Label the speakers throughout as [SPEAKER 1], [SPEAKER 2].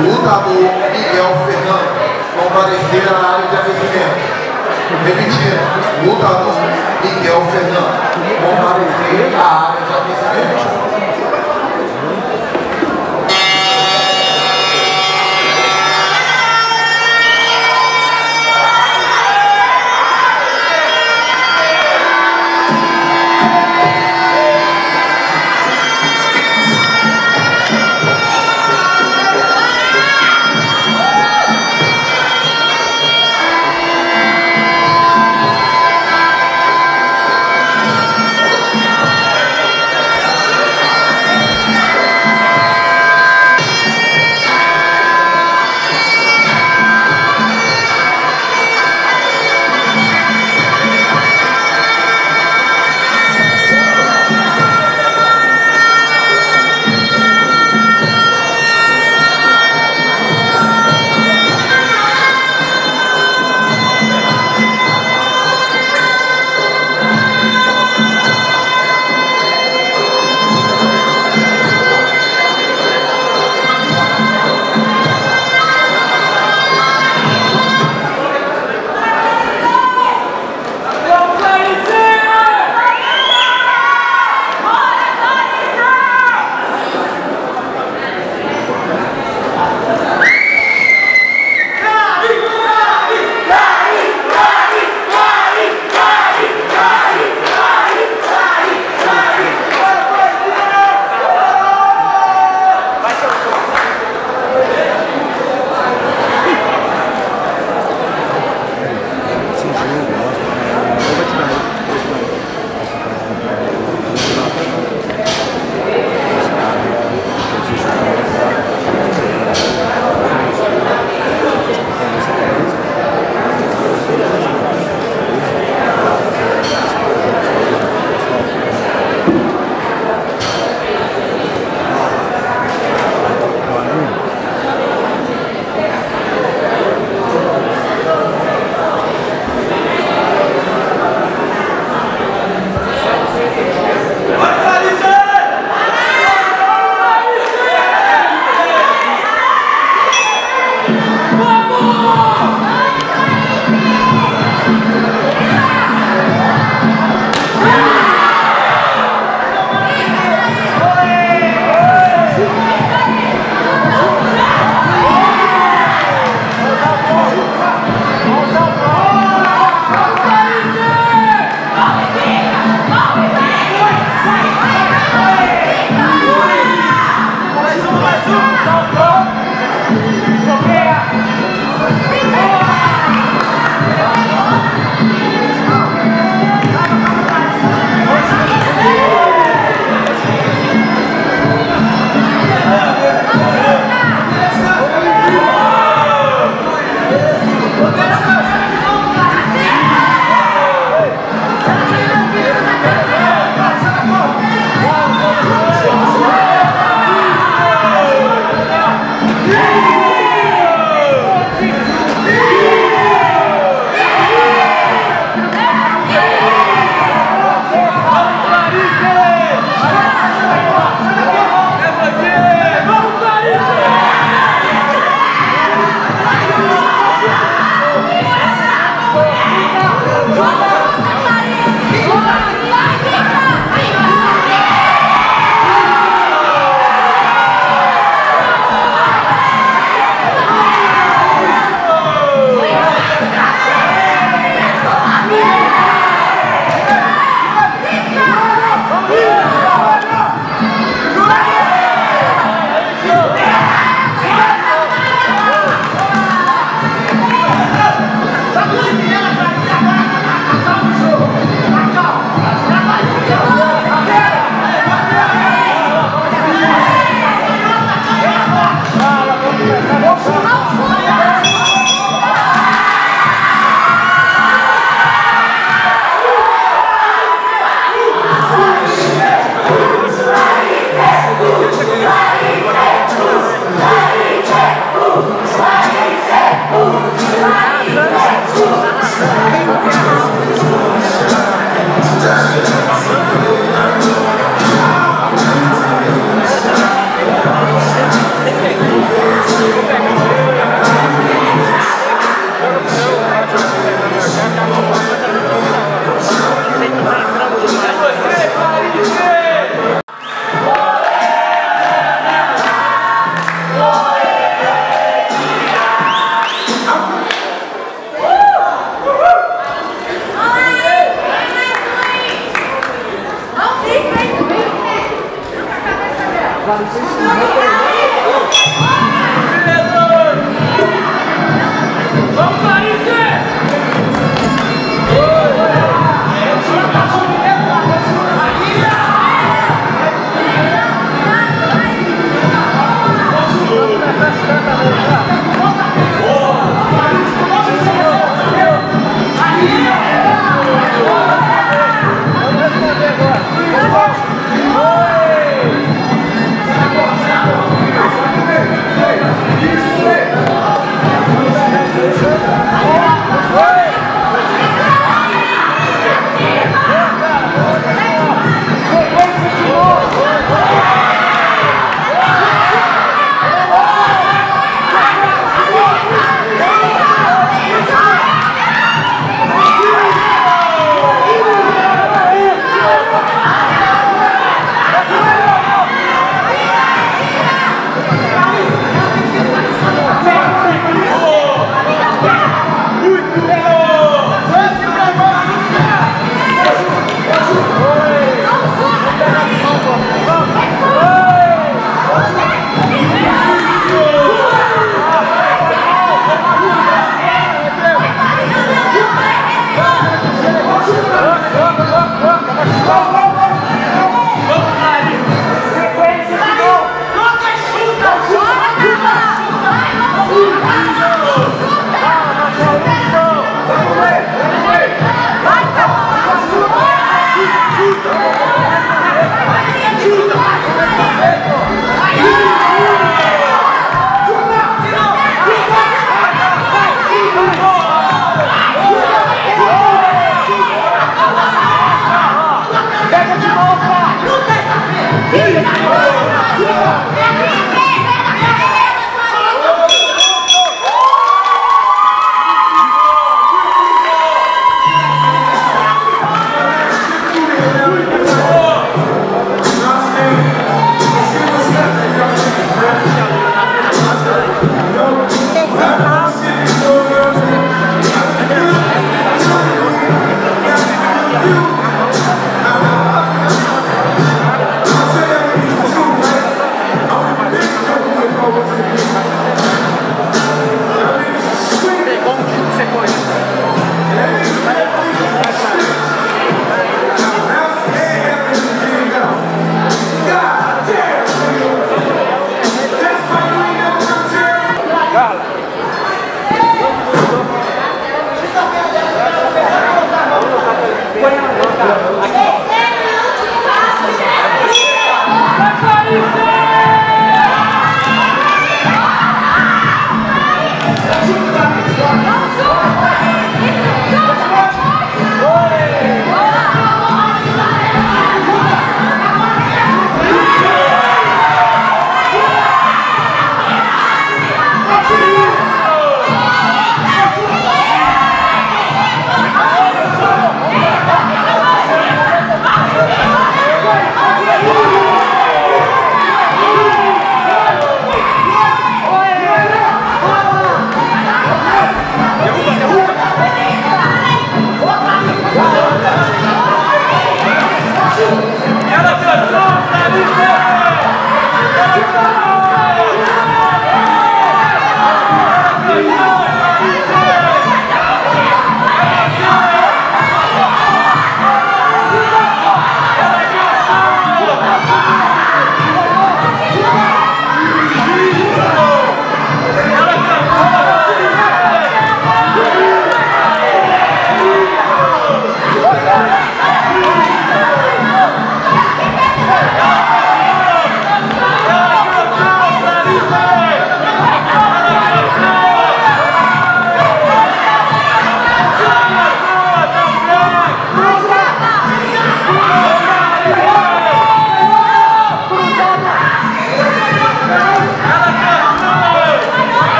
[SPEAKER 1] lutador Miguel Fernando comparecer na área de aquecimento. Repetindo, lutador Miguel Fernando comparecer à área de aquecimento. Amen.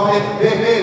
[SPEAKER 1] hey hey.